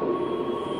うん。